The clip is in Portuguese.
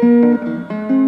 Música